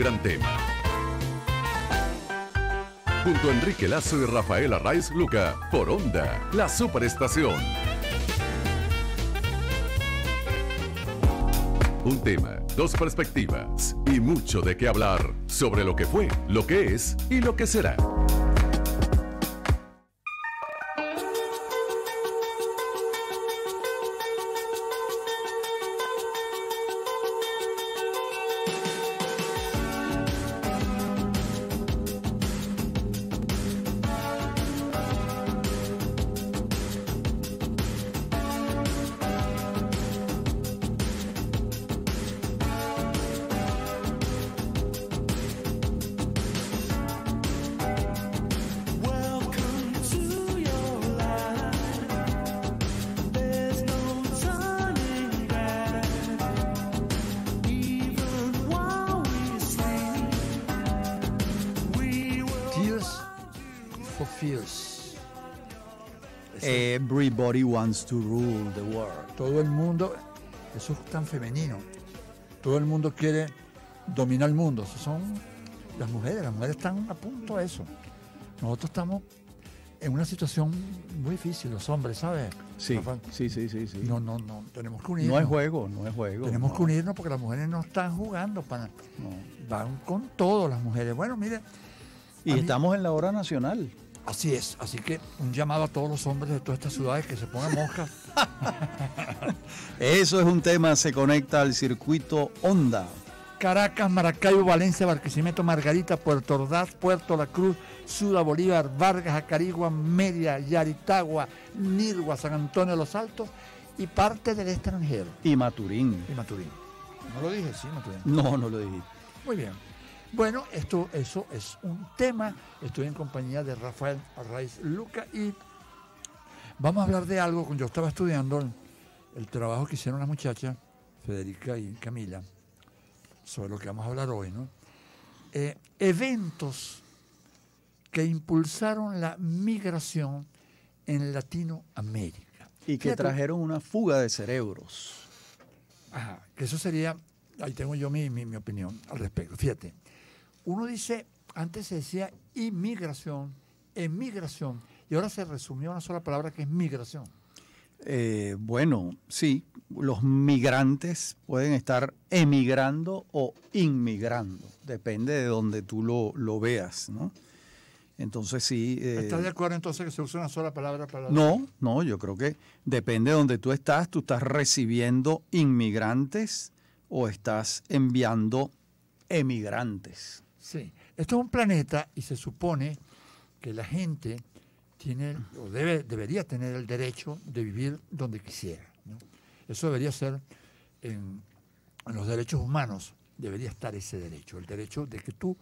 Gran tema. Junto a Enrique Lazo y Rafael Arraiz Luca, por Onda, la superestación. Un tema, dos perspectivas y mucho de qué hablar sobre lo que fue, lo que es y lo que será. Wants to rule the world. Todo el mundo, eso es tan femenino. Todo el mundo quiere dominar el mundo. Eso son las mujeres. Las mujeres están a punto de eso. Nosotros estamos en una situación muy difícil, los hombres, ¿sabes? Sí, sí, sí, sí, sí. No, no, no, tenemos que unirnos. No es juego, no es juego. Tenemos que unirnos porque las mujeres no están jugando para... Van con todo las mujeres. Bueno, mire... Y estamos en la hora nacional. Así es, así que un llamado a todos los hombres de todas estas ciudades que se pongan moscas. Eso es un tema, se conecta al circuito Onda. Caracas, Maracaibo, Valencia, Barquisimeto, Margarita, Puerto Ordaz, Puerto La Cruz, Ciudad Bolívar, Vargas, Acarigua, Media, Yaritagua, Nirgua, San Antonio de los Altos y parte del extranjero. Y Maturín. Y Maturín. ¿No lo dije? Sí, Maturín. No, no lo dije. Muy bien. Bueno, esto, eso es un tema. Estoy en compañía de Rafael Arraiz Luca y vamos a hablar de algo. Yo estaba estudiando el, trabajo que hicieron las muchachas, Federica y Camila, sobre lo que vamos a hablar hoy, ¿no? Eh, eventos que impulsaron la migración en Latinoamérica. Y que trajeron una fuga de cerebros. Ajá, que eso sería, ahí tengo yo mi, mi opinión al respecto. Fíjate, uno dice, antes se decía inmigración, emigración, y ahora se resumió una sola palabra que es migración. Eh, bueno, sí, los migrantes pueden estar emigrando o inmigrando, depende de donde tú lo, veas, ¿no? Entonces sí. Eh, ¿Estás de acuerdo entonces que se usa una sola palabra para.? No, no, yo creo que depende de donde tú estás, tú estás recibiendo inmigrantes o estás enviando emigrantes. Sí, esto es un planeta y se supone que la gente tiene o debe, debería tener el derecho de vivir donde quisiera. Eso debería ser en, los derechos humanos, debería estar ese derecho, el derecho de que tú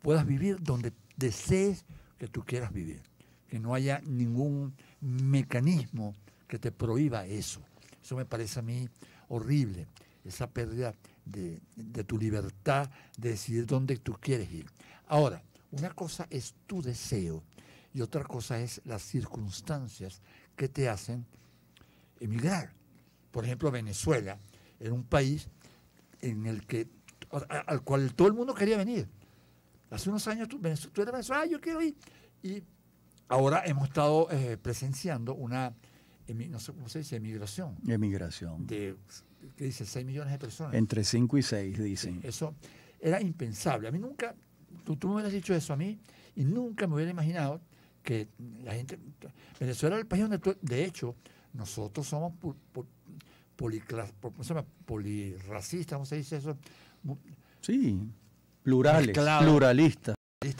puedas vivir donde desees que tú quieras vivir, que no haya ningún mecanismo que te prohíba eso. Eso me parece a mí horrible, esa pérdida de, tu libertad de decidir dónde tú quieres ir. Ahora, una cosa es tu deseo y otra cosa es las circunstancias que te hacen emigrar. Por ejemplo, Venezuela era un país en el que al cual todo el mundo quería venir. Hace unos años tú, tú eras Venezuela, ah, yo quiero ir. Y ahora hemos estado eh, presenciando una, no sé cómo se dice, emigración. Emigración. De ¿qué dice? 6 millones de personas. Entre 5 y 6, dicen. eso era impensable. A mí nunca, tú, tú, me hubieras dicho eso a mí y nunca me hubiera imaginado que la gente, Venezuela es el país donde, de hecho, nosotros somos polirracistas, ¿cómo se dice eso? Sí, plurales, pluralistas.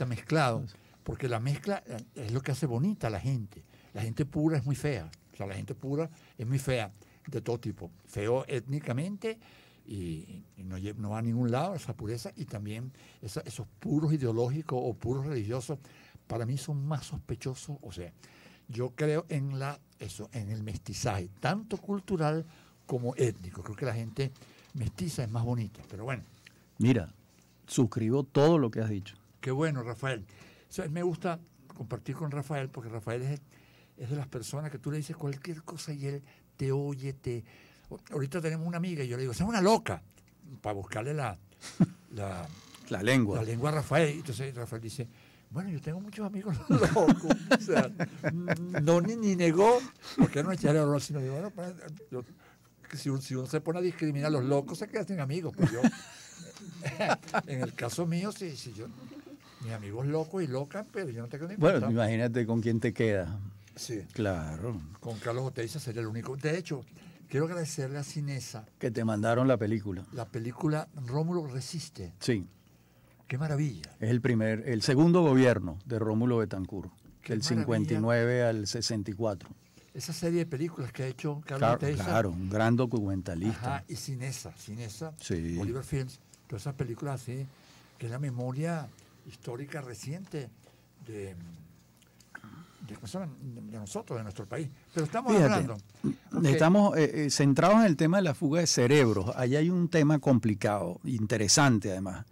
Mezclados, porque la mezcla es lo que hace bonita a la gente. La gente pura es muy fea, o sea, la gente pura es muy fea de todo tipo, feo étnicamente y, no, va a ningún lado esa pureza y también esos puros ideológicos o puros religiosos para mí son más sospechosos, o sea, yo creo en la eso, en el mestizaje, tanto cultural como étnico. Creo que la gente mestiza es más bonita, pero bueno. Mira, suscribo todo lo que has dicho. Qué bueno, Rafael. me gusta compartir con Rafael porque Rafael es, es de las personas que tú le dices cualquier cosa y él te oye, te... Ahorita tenemos una amiga y yo le digo, es una loca, para buscarle la, la, La lengua. la lengua a Rafael. Entonces Rafael dice, bueno, yo tengo muchos amigos locos. o sea, no ni, ni negó, porque no echarle horror, sino digo, bueno, pues, yo- si, uno, si uno se pone a discriminar a los locos, se quedan sin amigos. Pues yo, en el caso mío, sí, sí, yo, mis amigos locos y locas, pero yo no tengo ni Bueno, imagínate con quién te queda. Sí, Claro. con Carlos Oteiza sería el único. De hecho, quiero agradecerle a Cinesa Que te mandaron la película. la película Rómulo Resiste. Sí. Qué maravilla. Es el primer, el segundo gobierno de Rómulo Betancourt, Qué del maravilla. 59 al 64. Esa serie de películas que ha hecho Carlos Oteiza. claro, un gran documentalista. Ajá, y Cinesa, Cinesa, Sí. Oliver Films, todas esas películas así, que es la memoria histórica reciente de, de, nosotros, de nuestro país. Pero estamos Fíjate, hablando. Estamos eh, eh, centrados en el tema de la fuga de cerebros. Ahí hay un tema complicado, interesante además.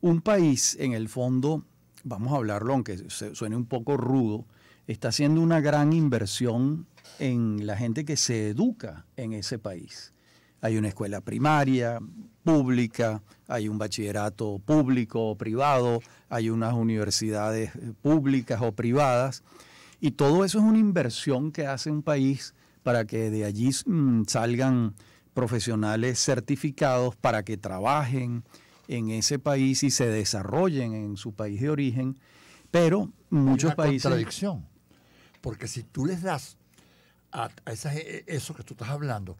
Un país, en el fondo, vamos a hablarlo, aunque suene un poco rudo, está haciendo una gran inversión en la gente que se educa en ese país. Hay una escuela primaria, pública, hay un bachillerato público o privado, hay unas universidades públicas o privadas, y todo eso es una inversión que hace un país para que de allí mm, salgan profesionales certificados para que trabajen en ese país y se desarrollen en su país de origen, pero hay muchos una países... contradicción. Porque si tú les das a, a esas- e- eso que tú estás hablando,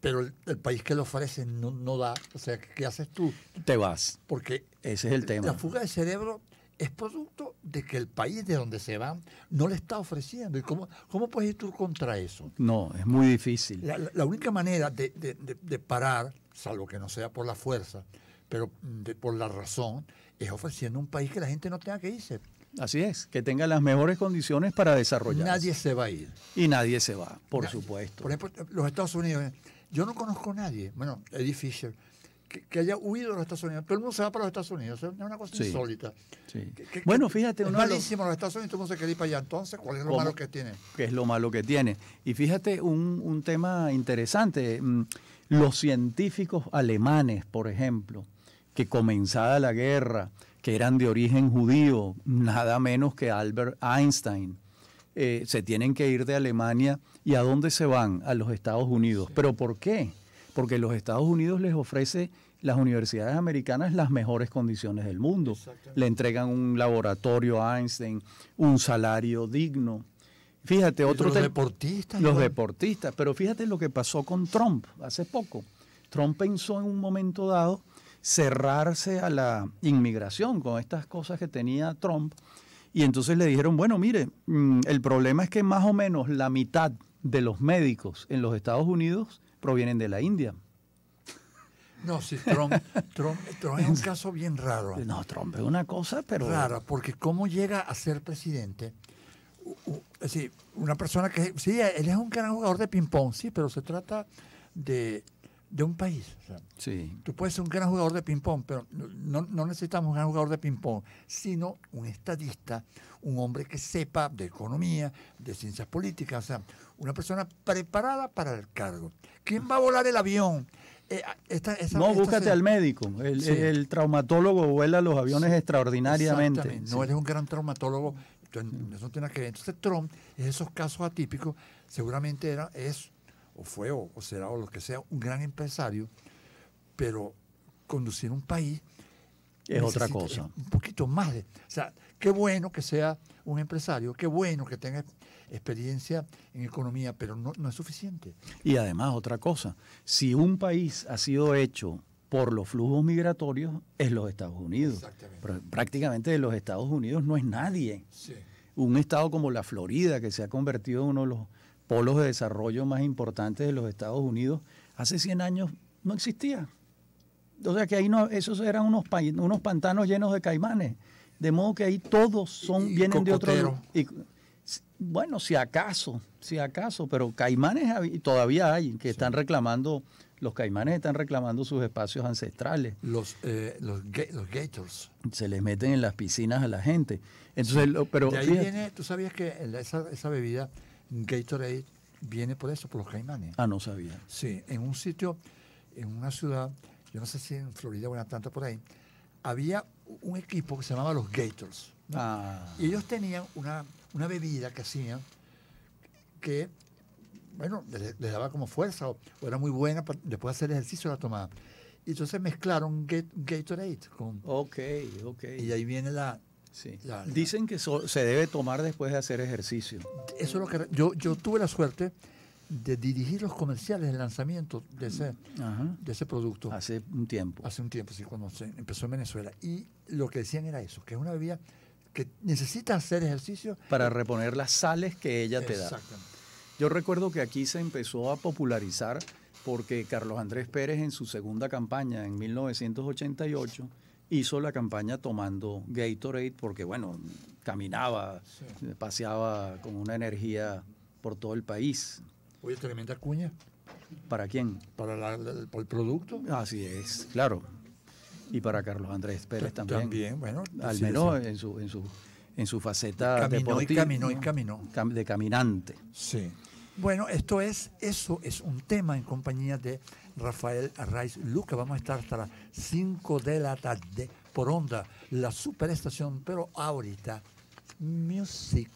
pero el, el país que lo ofrece no, no da, o sea, ¿qué, qué haces tú? Te vas, Porque ese es el tema. La fuga de cerebro es producto de que el país de donde se van no le está ofreciendo. ¿Y cómo, cómo puedes ir tú contra eso? No, es muy difícil. La, la- única manera de, de- de- de parar, salvo que no sea por la fuerza, pero por la razón, es ofreciendo un país que la gente no tenga que irse. Así es, que tenga las mejores condiciones para desarrollarse. Nadie se va a ir. Y nadie se va, por Nadie. supuesto. Por ejemplo, los Estados Unidos. eh, Yo no conozco a nadie, bueno, Eddie Fisher, que, que haya huido de los Estados Unidos. Todo el mundo se va para los Estados Unidos. Es una cosa Sí. insólita. Sí. Que- que- Bueno, fíjate, Es uno de los- malísimo los Estados Unidos, todo el mundo se quiere ir para allá. Entonces, ¿cuál es lo ¿Cómo? malo que tiene? que es lo malo que tiene. Y fíjate un, un tema interesante, mm, los científicos alemanes, por ejemplo, que comenzada la guerra, que eran de origen judío, nada menos que Albert Einstein, eh, se tienen que ir de Alemania y a dónde se van? A los Estados Unidos. ¿Pero por qué? Porque los Estados Unidos les ofrece las universidades americanas las mejores condiciones del mundo. Le entregan un laboratorio a Einstein, un salario digno. Fíjate, otro los deportistas. los igual. deportistas. Pero fíjate lo que pasó con Trump hace poco. Trump pensó en un momento dado cerrarse a la inmigración con estas cosas que tenía Trump. Y entonces le dijeron, bueno, mire, mm, el problema es que más o menos la mitad de los médicos en los Estados Unidos provienen de la India. No, sí, Trump, Trump, Trump es un caso bien raro. No, Trump es una cosa, pero... Rara, porque cómo llega a ser presidente. Es decir, una persona que, sí, él es un gran jugador de ping-pong, sí, pero se trata de, de un país. o sea, Sí, Tú puedes ser un gran jugador de ping-pong, pero no, no necesitamos un gran jugador de ping-pong, sino un estadista, un hombre que sepa de economía, de ciencias políticas, o sea, una persona preparada para el cargo. ¿Quién va a volar el avión? Eh, esta- esa- No, esta búscate se- al médico. El, Sí. el traumatólogo vuela los aviones extraordinariamente. Sí. No eres un gran traumatólogo, entonces, eso tiene que ver. Entonces Trump, en esos casos atípicos, seguramente era, es, o fue, o, o será, o lo que sea, un gran empresario, pero conducir un país Es otra cosa. Un poquito más de. O sea, qué bueno que sea un empresario, qué bueno que tenga experiencia en economía, pero no, no es suficiente. Y además, otra cosa, si un país ha sido hecho por los flujos migratorios, es los Estados Unidos. Exactamente. Pero prácticamente de los Estados Unidos no es nadie. Sí. Un estado como la Florida, que se ha convertido en uno de los polos de desarrollo más importantes de los Estados Unidos, hace 100 años no existía. O sea que ahí no, esos eran unos, pa- unos pantanos llenos de caimanes. De modo que ahí todos son, Y vienen de otro y- bueno, si acaso, si acaso, pero caimanes todavía hay que están reclamando, los caimanes están reclamando sus espacios ancestrales. Los, eh, los, los Gators. Se les meten en las piscinas a la gente. Entonces, lo- pero de ahí fíjate- viene, tú sabías que esa, esa bebida, Gatorade, viene por eso, por los caimanes. Ah, no sabía. Sí, en un sitio, en una ciudad, yo no sé si en Florida o en Atlanta por ahí, había un equipo que se llamaba los Gators. ¿no? Ah, Y ellos tenían una, una bebida que hacían que, bueno, les, les daba como fuerza o, o era muy buena para después de hacer ejercicio la tomada. Y entonces mezclaron Gatorade con... ok, ok. Y ahí viene la... Sí. la- la- Dicen que so- se debe tomar después de hacer ejercicio. Eso es lo que... Yo, yo tuve la suerte de dirigir los comerciales de lanzamiento de ese, Ajá. de ese producto. Hace un tiempo. hace un tiempo, sí, cuando se empezó en Venezuela. Y lo que decían era eso, que es una bebida que necesita hacer ejercicio. Para reponer las sales que ella te da. Exactamente. Yo recuerdo que aquí se empezó a popularizar porque Carlos Andrés Pérez en su segunda campaña en 1988 hizo la campaña tomando Gatorade porque, bueno, caminaba, paseaba con una energía por todo el país. Oye, tremenda cuña ¿Para quién? para, la- la- para el producto. Así es, claro. Y para Carlos Andrés Pérez Ta- también. bueno. Al menos sí. en su, en su, en su faceta Caminó y deportiva, caminó y caminó. Cam- de caminante. Sí. Bueno, esto es, eso es un tema en compañía de Rafael Arraiz Luca. Vamos a estar hasta las 5 de la tarde por onda, la superestación, pero ahorita, music.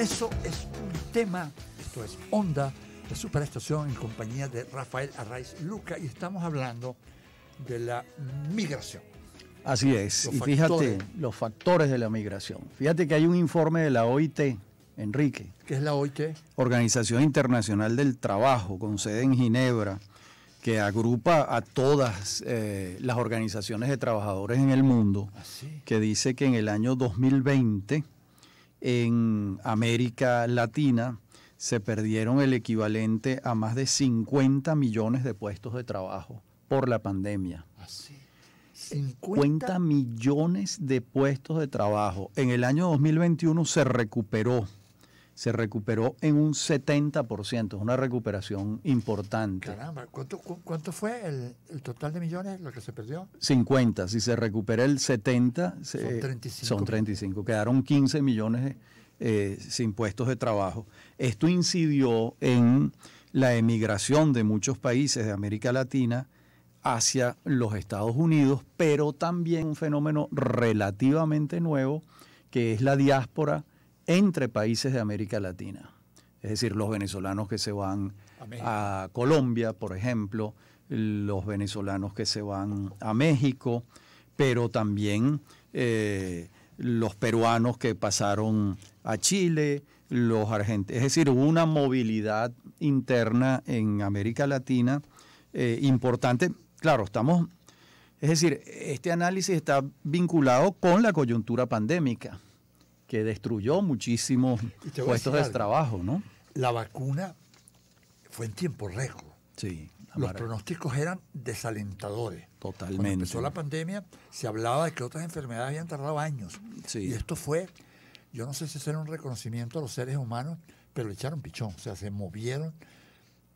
Eso es un tema, esto es Onda, de Superestación en compañía de Rafael Arraiz Luca y estamos hablando de la migración. Así es. Los y fíjate los factores de la migración. Fíjate que hay un informe de la OIT, Enrique, ¿Qué es la OIT? Organización Internacional del Trabajo, con sede en Ginebra, que agrupa a todas eh, las organizaciones de trabajadores en el mundo, Así. que dice que en el año 2020 en América Latina se perdieron el equivalente a más de 50 millones de puestos de trabajo por la pandemia. Así. 50 millones de puestos de trabajo. En el año 2021 se recuperó, se recuperó en un 70%, es una recuperación importante. Caramba, ¿cuánto, cu- cuánto fue el, el total de millones lo que se perdió? 50, si se recupera el 70, se- Son 35. son 35. Quedaron 15 millones eh, sin puestos de trabajo. Esto incidió en la emigración de muchos países de América Latina hacia los Estados Unidos, pero también un fenómeno relativamente nuevo que es la diáspora entre países de América Latina. Es decir, los venezolanos que se van A Colombia, por ejemplo, los venezolanos que se van a México, pero también eh, los peruanos que pasaron a Chile, los argentinos. Es decir, hubo una movilidad interna en América Latina eh, importante. Claro, estamos, es decir, este análisis está vinculado con la coyuntura pandémica, que destruyó muchísimos puestos de trabajo, ¿no? La vacuna fue en tiempo récord. Sí, Los pronósticos eran desalentadores. Cuando totalmente. empezó la pandemia, se hablaba de que otras enfermedades habían tardado años. Sí. Y esto fue, yo no sé si era un reconocimiento a los seres humanos, pero le echaron pichón. O sea, se movieron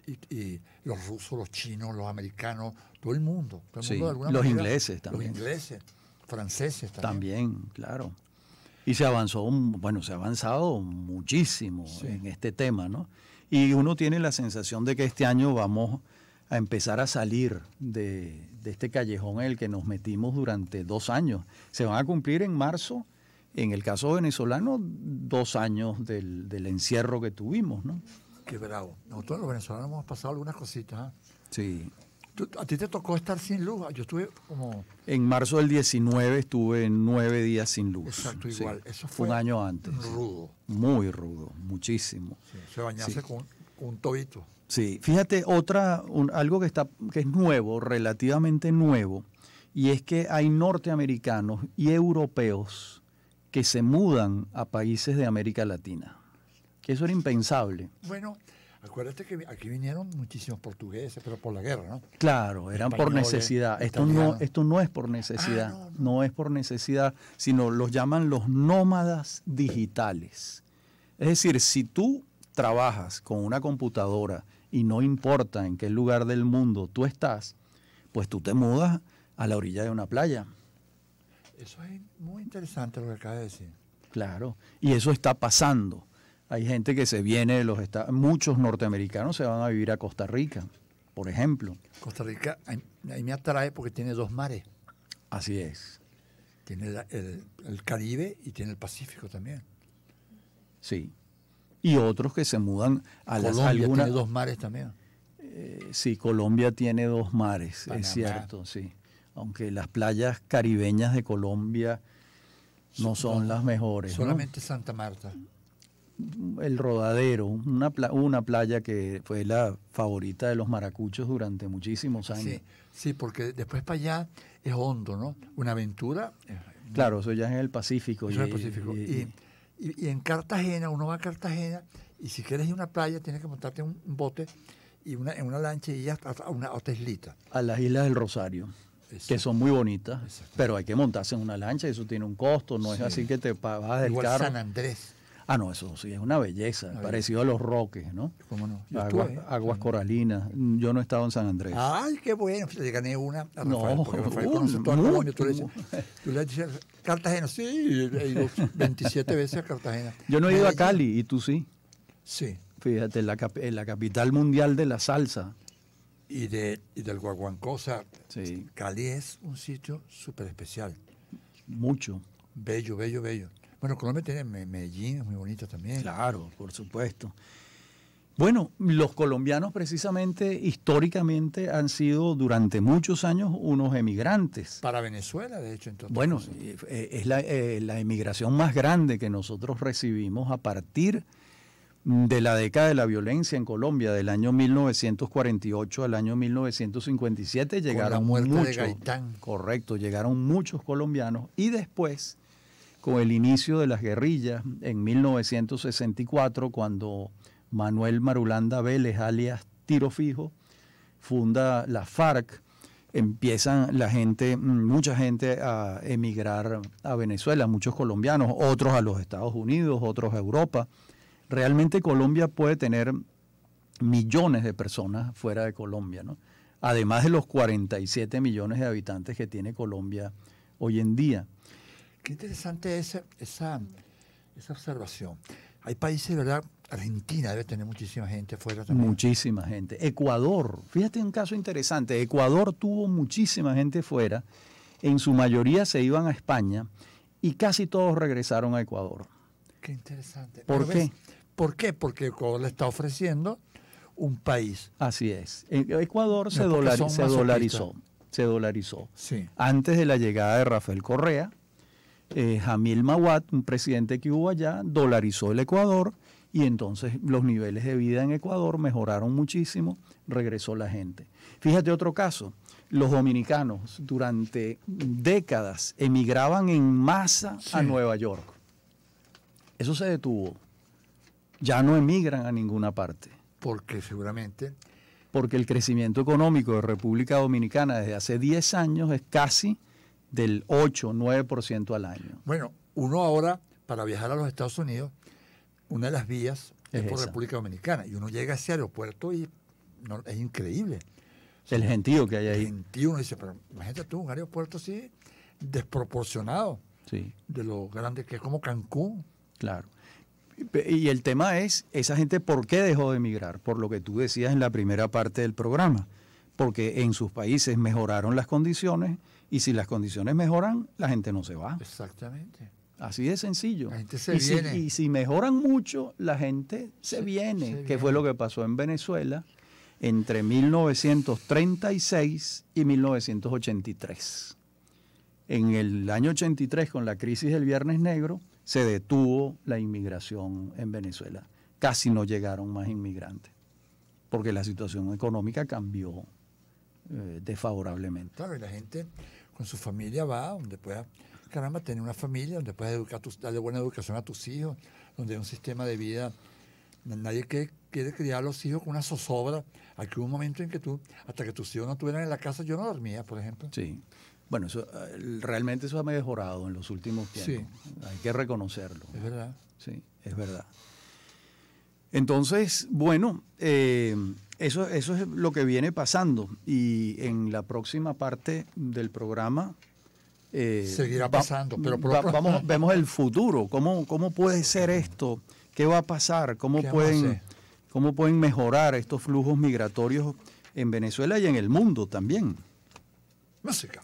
y, y los rusos, los chinos, los americanos, todo el mundo. todo el Sí, mundo de alguna los manera- ingleses también. Los ingleses, franceses también. También, claro. Y se avanzó, bueno, se ha avanzado muchísimo Sí. en este tema, ¿no? Y uno tiene la sensación de que este año vamos a empezar a salir de, de este callejón en el que nos metimos durante dos años. Se van a cumplir en marzo, en el caso venezolano, dos años del, del encierro que tuvimos, ¿no? Qué bravo. Nosotros los venezolanos hemos pasado algunas cositas. ¿ah? Sí. A ti te tocó estar sin luz. Yo estuve como En marzo del 19 estuve nueve días sin luz. exacto Sí. igual. Eso fue un año antes. rudo. Muy rudo, muchísimo. Sí, se bañarse Sí. con, con un tobito. Sí, fíjate, otra, un- algo que, está, que es nuevo, relativamente nuevo, y es que hay norteamericanos y europeos que se mudan a países de América Latina. Que eso era impensable. Bueno, acuérdate que aquí vinieron muchísimos portugueses, pero por la guerra, ¿no? Claro, eran por necesidad. Esto no, esto no es por necesidad, Ah, no, no, es por necesidad, sino los llaman los nómadas digitales. Es decir, si tú trabajas con una computadora y no importa en qué lugar del mundo tú estás, pues tú te mudas a la orilla de una playa. Eso es muy interesante lo que acaba de decir. Claro, y eso está pasando. Hay gente que se viene de los Estados muchos norteamericanos se van a vivir a Costa Rica, por ejemplo. Costa Rica, ahí, me atrae porque tiene dos mares. Así es. Tiene el, el Caribe y tiene el Pacífico también. Sí. Y otros que se mudan a las Colombia algunas. tiene dos mares también. eh, sí, Colombia tiene dos mares, Panamá. es cierto, sí. Aunque las playas caribeñas de Colombia no son las mejores. ¿no? Solamente Santa Marta. El rodadero, una, pla- una playa que fue la favorita de los maracuchos durante muchísimos años. Sí, sí, porque después para allá es hondo, ¿no? Una aventura. Claro, eso ya es en el Pacífico. Eso es y- el Pacífico. y- Y, y- y en Cartagena, uno va a Cartagena y si quieres ir a una playa tienes que montarte en un bote y una, en una lancha y ir hasta a una, otra islita. a las Islas del Rosario, que son muy bonitas, pero hay que montarse en una lancha, eso tiene un costo, no es Sí. así que te vas del Igual carro. San Andrés. Ah, no, eso sí, es una belleza, parecido a los roques, ¿no? ¿Cómo no? Yo Aguas, estuve, ¿eh? aguas coralinas. Yo no he estado en San Andrés. Ay, qué bueno. Le gané una a Rafael, No, Rafael conoce toda Colombia. Tú le dices, tú le dices, Cartagena, sí, he ido 27 veces a Cartagena. Yo no he ido a Cali, ¿y tú sí? Sí, Fíjate, la, en la capital mundial de la salsa. y, de, y del sea, Sí, Cali es un sitio súper especial. mucho. Bello, bello, bello. Bueno, Colombia tiene Me- Medellín, es muy bonito también. Claro, por supuesto. Bueno, los colombianos precisamente históricamente han sido durante muchos años unos emigrantes. Para Venezuela, de hecho, entonces. Bueno, eh, es la, eh, la emigración más grande que nosotros recibimos a partir de la década de la violencia en Colombia, del año 1948 al año 1957, llegaron la muerte de Gaitán. correcto, llegaron muchos colombianos y después, con el inicio de las guerrillas en 1964, cuando Manuel Marulanda Vélez, alias Tiro Fijo, funda la FARC, empiezan la gente, mucha gente a emigrar a Venezuela, muchos colombianos, otros a los Estados Unidos, otros a Europa. Realmente Colombia puede tener millones de personas fuera de Colombia, ¿no? Además de los 47 millones de habitantes que tiene Colombia hoy en día. Qué interesante esa, esa, esa observación. Hay países, ¿verdad? Argentina debe tener muchísima gente afuera también. Muchísima gente. Ecuador, fíjate un caso interesante. Ecuador tuvo muchísima gente fuera. En su mayoría se iban a España y casi todos regresaron a Ecuador. Qué interesante. ¿Por qué? ves, ¿Por qué? Porque Ecuador le está ofreciendo un país. Así es. En Ecuador se, No, dolari- se dolarizó. Se dolarizó. Sí. Antes de la llegada de Rafael Correa, eh, Jamil Mawad, un presidente que hubo allá, dolarizó el Ecuador y entonces los niveles de vida en Ecuador mejoraron muchísimo, regresó la gente. Fíjate otro caso, los dominicanos durante décadas emigraban en masa a. Nueva York. Eso se detuvo. Ya no emigran a ninguna parte Porque seguramente porque el crecimiento económico de República Dominicana desde hace 10 años es casi del 8, 9% al año. Bueno, uno ahora, para viajar a los Estados Unidos, una de las vías es, Es por esa. República Dominicana. Y uno llega a ese aeropuerto y no- es increíble. El gentío que hay ahí. Y uno dice, pero imagínate tú, un aeropuerto así desproporcionado Sí, de lo grande que es como Cancún. claro. Y- Y el tema es, esa gente, ¿por qué dejó de emigrar? Por lo que tú decías en la primera parte del programa. Porque en sus países mejoraron las condiciones y si las condiciones mejoran, la gente no se va. Exactamente. Así de sencillo. La gente se y, si, viene. y si mejoran mucho, la gente se, Se- viene, se que viene. fue lo que pasó en Venezuela entre 1936 y 1983. En el año 83, con la crisis del Viernes Negro, se detuvo la inmigración en Venezuela. Casi no llegaron más inmigrantes, porque la situación económica cambió eh, desfavorablemente. Claro, y la gente con su familia va donde pueda, caramba, tener una familia, donde puedas educar darle buena educación a tus hijos, donde hay un sistema de vida. Na- Nadie que, quiere criar a los hijos con una zozobra. Aquí hubo un momento en que tú, hasta que tus hijos no estuvieran en la casa, yo no dormía, por ejemplo. Sí. Bueno, eso, eh, realmente eso ha mejorado en los últimos tiempos. Hay que reconocerlo. Es verdad. Sí, es verdad. Entonces, bueno, eh, eso, eso es lo que viene pasando. Y en la próxima parte del programa... eh, Seguirá va- pasando, pero va- vamos, vemos el futuro. ¿Cómo, ¿Cómo puede ser esto? ¿Qué va a pasar? ¿Cómo ¿Qué vamos a pueden? ¿Cómo pueden mejorar estos flujos migratorios en Venezuela y en el mundo también? Música.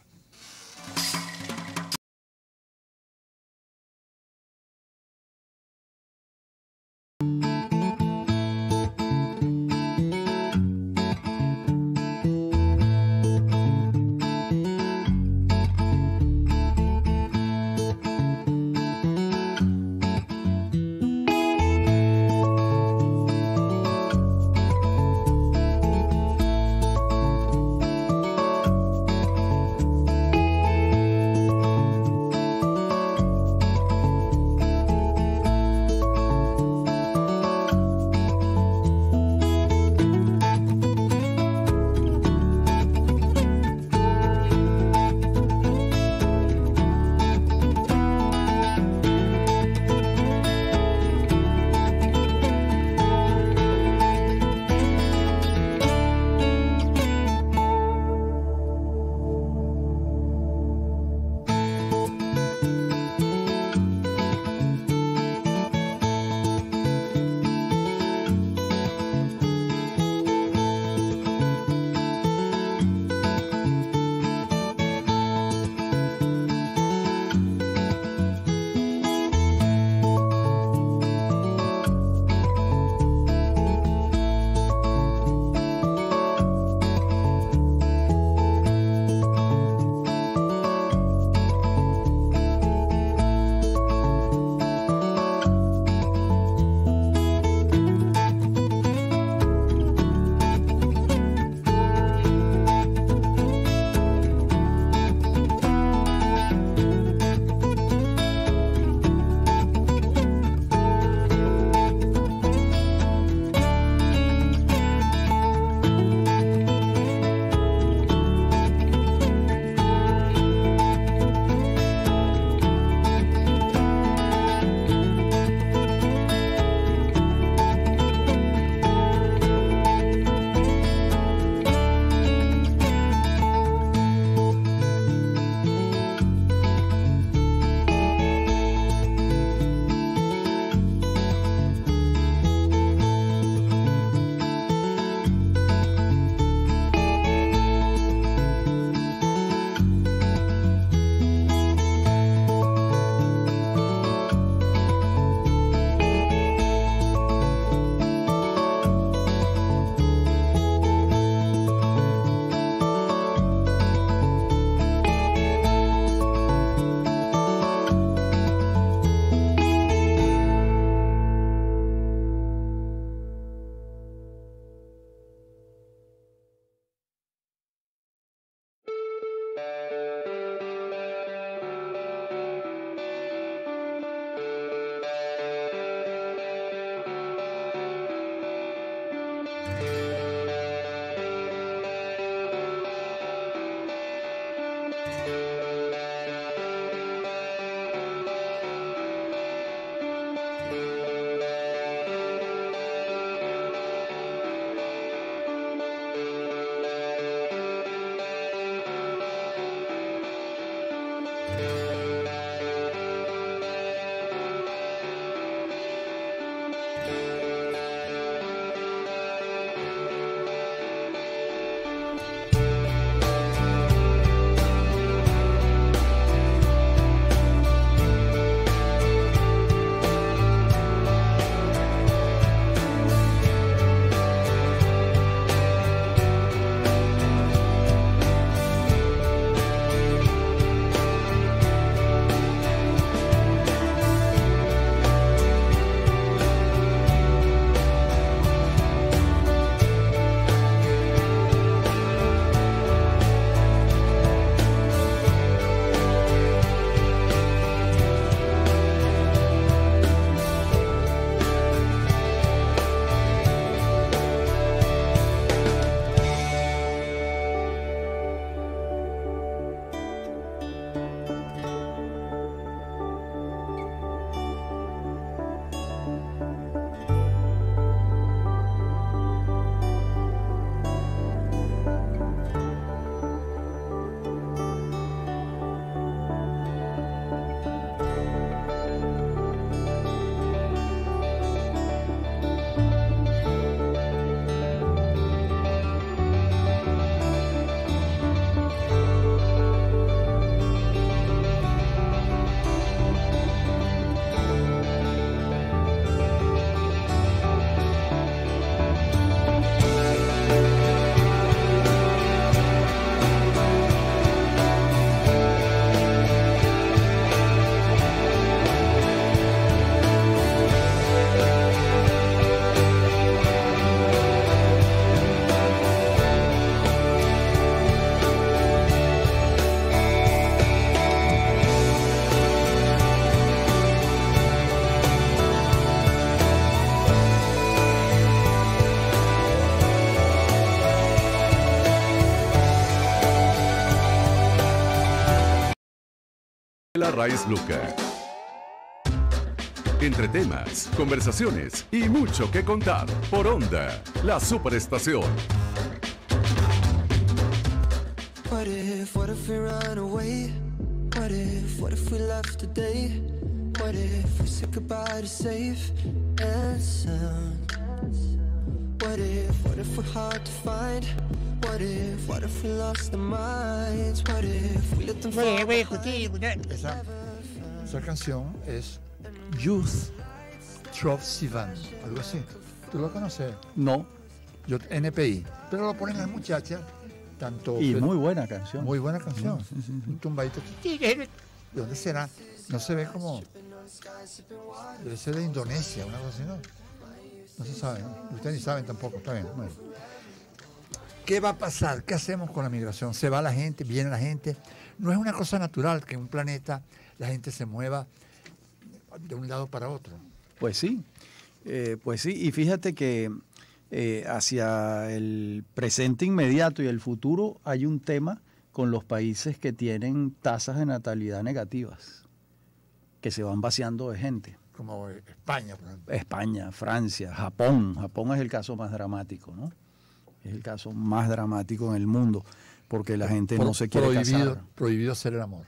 La Raíz Luca. Entre temas, conversaciones y mucho que contar por Onda, la superestación. Esa, esa canción es Youth Trop Sivan, algo así. ¿Tú lo conoces? No, Yo, NPI. Pero lo ponen las muchachas, tanto. y muy buena canción. Muy buena canción. Sí, sí, sí. Un tumbadito. ¿De dónde será? No se ve como. Debe ser de Indonesia, una cosa así, ¿no? No se sabe, ¿no? Ustedes ni saben tampoco, está bien. bueno. ¿Qué va a pasar? ¿Qué hacemos con la migración? ¿Se va la gente? ¿Viene la gente? No es una cosa natural que en un planeta la gente se mueva de un lado para otro. Pues sí, eh, pues sí, y fíjate que eh, hacia el presente inmediato y el futuro hay un tema con los países que tienen tasas de natalidad negativas, que se van vaciando de gente. Como España, por ejemplo. España, Francia, Japón. Japón es el caso más dramático, ¿no? Es el caso más dramático en el mundo, porque la gente no se quiere prohibido, casar. prohibido hacer el amor.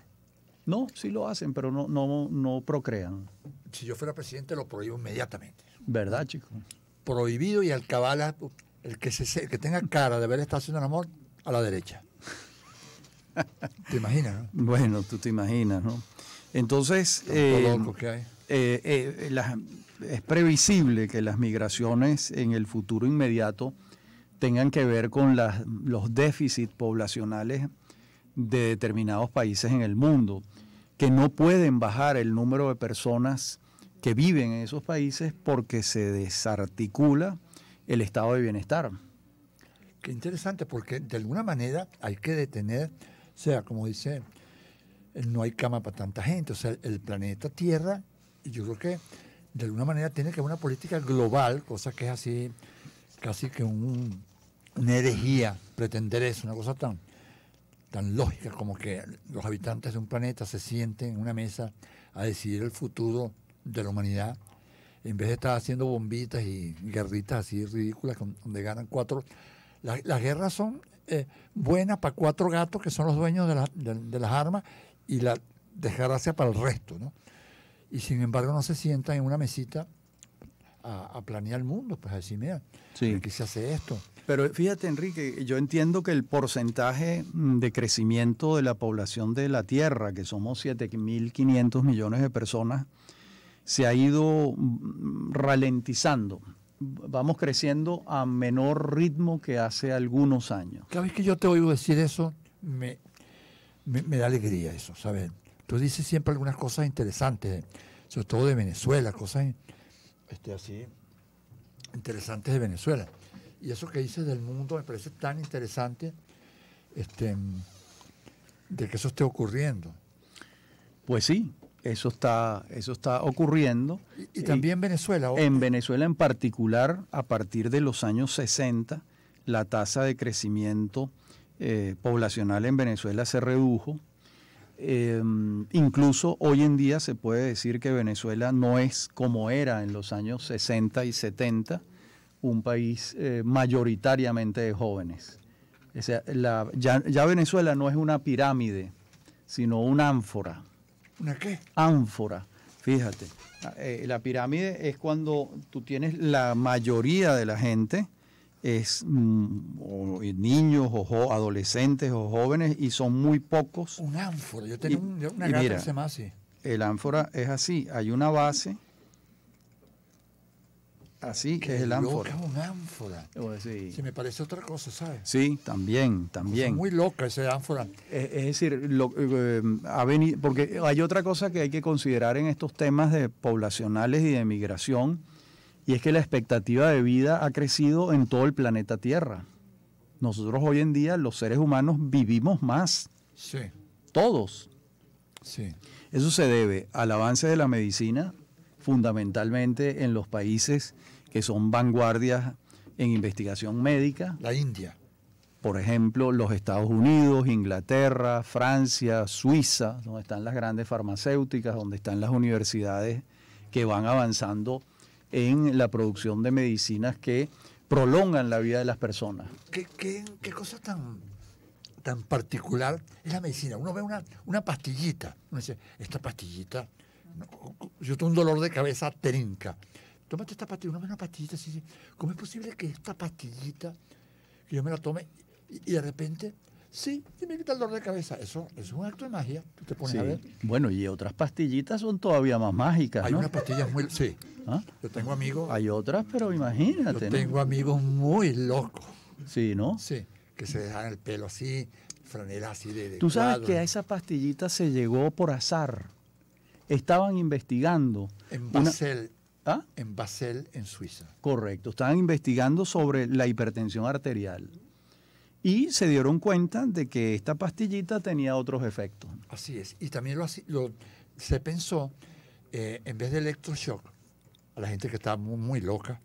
No, sí lo hacen, pero no, no, no procrean. Si yo fuera presidente, lo prohíbo inmediatamente. ¿Verdad, chicos? Prohibido y al cabala, el que, se, el que tenga cara de haber estado haciendo el amor, a la derecha. ¿Te imaginas, no? Bueno, tú te imaginas, ¿no? Entonces, eh, loco que hay. eh, eh, es previsible que las migraciones en el futuro inmediato tengan que ver con los déficits poblacionales de determinados países en el mundo, que no pueden bajar el número de personas que viven en esos países porque se desarticula el estado de bienestar. Qué interesante, porque de alguna manera hay que detener, o sea, como dice, no hay cama para tanta gente, o sea, el planeta Tierra, y yo creo que de alguna manera tiene que haber una política global, cosa que es así, casi que un- una herejía pretender eso, una cosa tan, tan lógica como que los habitantes de un planeta se sienten en una mesa a decidir el futuro de la humanidad, en vez de estar haciendo bombitas y guerritas así ridículas donde ganan cuatro. La- las guerras son eh, buenas para cuatro gatos que son los dueños de, la- de- de las armas y la desgracia para el resto, ¿no? Y sin embargo no se sientan en una mesita a, a planear el mundo, pues a decir, mira, Sí. aquí se hace esto. Pero fíjate, Enrique, yo entiendo que el porcentaje mm, de crecimiento de la población de la Tierra, que somos 7.500 millones de personas, se ha ido mm, ralentizando. Vamos creciendo a menor ritmo que hace algunos años. Cada vez que yo te oigo decir eso, me, da alegría eso, ¿sabes? Tú dices siempre algunas cosas interesantes, sobre todo de Venezuela, cosas este, así interesantes de Venezuela. Y eso que dices del mundo me parece tan interesante este, de que eso esté ocurriendo. Pues sí, eso está, eso está ocurriendo. Y, y también Venezuela. ¿o? En Venezuela en particular, a partir de los años 60, la tasa de crecimiento eh, poblacional en Venezuela se redujo. Eh, incluso hoy en día se puede decir que Venezuela no es como era en los años 60 y 70, un país eh, mayoritariamente de jóvenes. O sea, la- ya, ya Venezuela no es una pirámide, sino una ánfora ¿Una qué? ánfora. Fíjate, eh, la pirámide es cuando tú tienes la mayoría de la gente, es mm, o niños o jo- adolescentes o jóvenes y son muy pocos. Un ánfora. Yo tenía Y- un- una gata mira, que se llama así. El ánfora es así, hay una base, así que es el ánfora. loca un ánfora. O Sí, Se me parece otra cosa, ¿sabes? sí, también, también. Muy loca ese ánfora. Es, es decir, lo- eh, ha venido, porque hay otra cosa que hay que considerar en estos temas de poblacionales y de migración, y es que la expectativa de vida ha crecido en todo el planeta Tierra. Nosotros hoy en día, los seres humanos, vivimos más, Sí, todos. sí. Eso se debe al avance de la medicina, fundamentalmente en los países que son vanguardias en investigación médica, La India. por ejemplo, los Estados Unidos, Inglaterra, Francia, Suiza, donde están las grandes farmacéuticas, donde están las universidades que van avanzando en la producción de medicinas que prolongan la vida de las personas. ¿Qué, qué, qué cosa tan, tan particular es la medicina? Uno ve una, una pastillita, uno dice, esta pastillita, yo tengo un dolor de cabeza trinca. Tómate esta pastilla, ve una pastillita así, dice, ¿cómo es posible que esta pastillita, que yo me la tome y, y de repente, sí, sí me quita el dolor de cabeza? Eso, eso es un acto de magia, tú te pones Sí. a ver. Bueno, y otras pastillitas son todavía más mágicas, Hay ¿no? unas pastillas muy... Sí, ¿Ah? yo tengo amigos, Hay otras, pero yo imagínate, ¿no? tengo amigos muy locos. Sí, ¿no? Sí, que se dejan el pelo así, franelas así de, de Tú sabes que a esa pastillita se llegó por azar. Estaban investigando. En una- Basel, ¿Ah? en Basel, en Suiza. Correcto, estaban investigando sobre la hipertensión arterial y se dieron cuenta de que esta pastillita tenía otros efectos. Así es. Y también lo, lo- se pensó, eh, en vez de electroshock, a la gente que está muy, muy loca,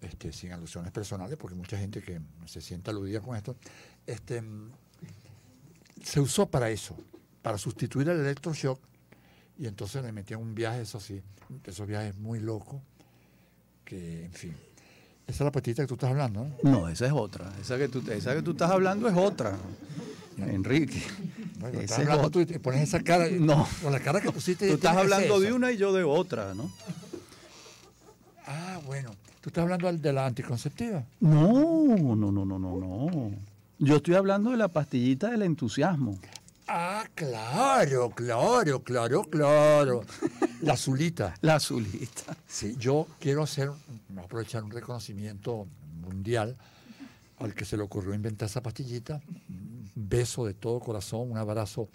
este, sin alusiones personales, porque mucha gente que se siente aludida con esto, este, mm, se usó para eso, para sustituir el electroshock, y entonces le metían un viaje, eso sí, esos viajes muy locos, que, en fin. Esa es la pastillita que tú estás hablando, ¿no? No, esa es otra. Esa que tú, esa que tú estás hablando es otra, Enrique. Estás es hablando tú te pones esa cara, No. con la cara que pusiste. Tú estás hablando de una y yo de otra, ¿no? Ah, bueno. ¿Tú estás hablando de la anticonceptiva? No, no, no, no, no, no. Yo estoy hablando de la pastillita del entusiasmo. Ah, claro, claro, claro, claro. La azulita. La azulita. Sí, yo quiero hacer, aprovechar un reconocimiento mundial al que se le ocurrió inventar esa pastillita. Un beso de todo corazón, un abrazo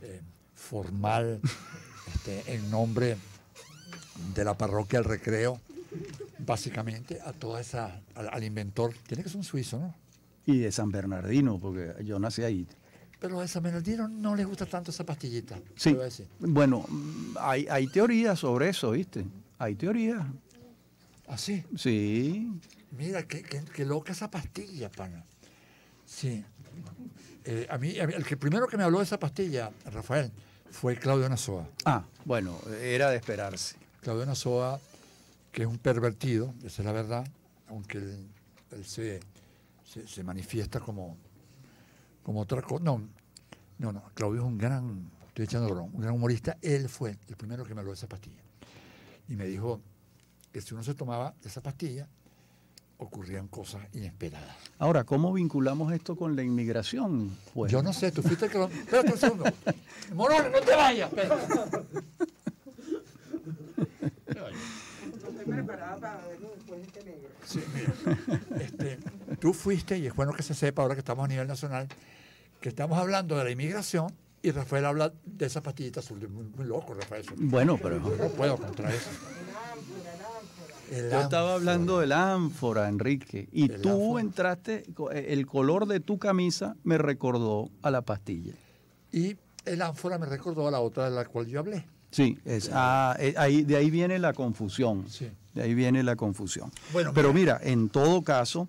eh, formal este, en nombre de la parroquia El Recreo, básicamente a toda esa, al, al inventor. Tiene que ser un suizo, ¿no? Y de San Bernardino, porque yo nací ahí. Pero a San Bernardino no le gusta tanto esa pastillita. Sí. Bueno, mm, hay, hay teorías sobre eso, ¿viste? Hay teorías. Así. Sí. Mira, qué, qué- qué loca esa pastilla, pana. Sí. Eh, a, mí, a mí- el que primero que me habló de esa pastilla, Rafael, fue Claudio Nazoa. Ah, bueno, era de esperarse. Claudio Nazoa, que es un pervertido, esa es la verdad, aunque él, él se, se, se manifiesta como, como otra cosa. No, no, no, Claudio es un gran estoy echando broma, un gran humorista, él fue el primero que me habló de esa pastilla. Y me dijo que si uno se tomaba esa pastilla, ocurrían cosas inesperadas. Ahora, ¿cómo vinculamos esto con la inmigración? Pues, Yo no sé, tú fuiste el que lo... Espérate un segundo. Morón, no te vayas. espérate. Estoy preparada para verlo después de este negro. Sí, mira, este, tú fuiste, y es bueno que se sepa ahora que estamos a nivel nacional, que estamos hablando de la inmigración y Rafael habla de esa pastillita azul. Muy, muy loco, Rafael. Bueno, pero No puedo contra eso. El yo estaba hablando del ánfora, Enrique, y El tú ánfora. entraste, eh, el color de tu camisa me recordó a la pastilla. Y el ánfora me recordó a la otra de la cual yo hablé. Sí, es, ah, eh, ahí, de ahí viene la confusión. Sí. De ahí viene la confusión. Bueno, Pero mira, en todo caso,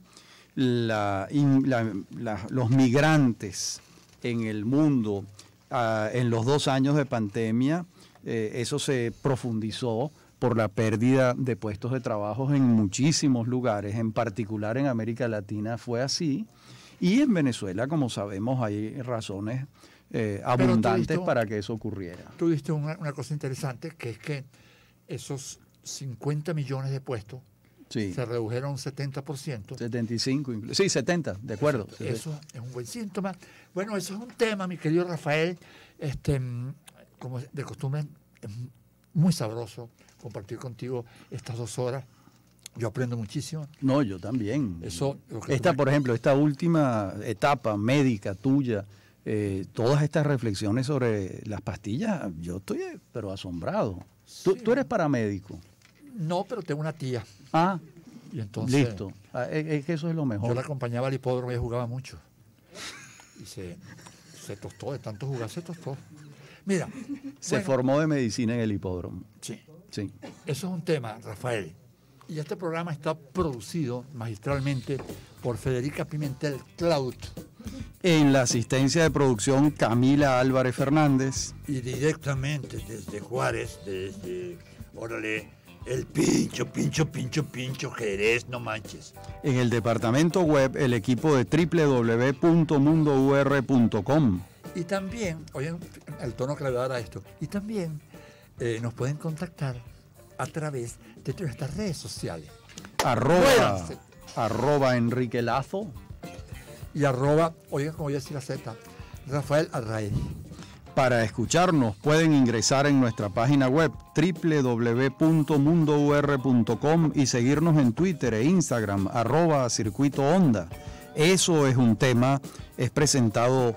la in- la- la- los migrantes en el mundo, ah, en los dos años de pandemia, eh, eso se profundizó por la pérdida de puestos de trabajo en muchísimos lugares, en particular en América Latina fue así. Y en Venezuela, como sabemos, hay razones eh, abundantes para que eso ocurriera. Tú diste una, una cosa interesante, que es que esos 50 millones de puestos Sí, se redujeron un 70%. 75, inclu- sí, 70, de acuerdo. Eso es un buen síntoma. Bueno, eso es un tema, mi querido Rafael. Este, como de costumbre, es muy sabroso compartir contigo estas dos horas. Yo aprendo muchísimo. No, yo también. Eso, tú Esta, me- por ejemplo, esta última etapa médica tuya, eh, todas estas reflexiones sobre las pastillas, yo estoy, eh, pero asombrado. Tú, Sí. tú eres paramédico. No, pero tengo una tía. Ah, Y entonces, listo. Ah, es, es que eso es lo Yo mejor. la acompañaba al hipódromo y ella jugaba mucho. Y se, se tostó, de tanto jugar se tostó. Mira, Se bueno, formó de medicina en el hipódromo. sí, Sí. eso es un tema, Rafael. Y este programa está producido magistralmente por Federica Pimentel Cloud En la asistencia de producción, Camila Álvarez Fernández. y directamente desde Juárez, desde, órale, el pincho, pincho, pincho, pincho, Jerez, no manches. En el departamento web, el equipo de www.mundour.com. Y también, oigan el tono que le voy a dar a esto, y también eh, nos pueden contactar a través de nuestras redes sociales. Arroba, Muéranse. arroba Enrique Lazo. Y arroba, oigan como voy a decir la Z, Rafael Arraez. Para escucharnos pueden ingresar en nuestra página web www.mundour.com y seguirnos en Twitter e Instagram arroba circuito onda. Eso es un tema, es presentado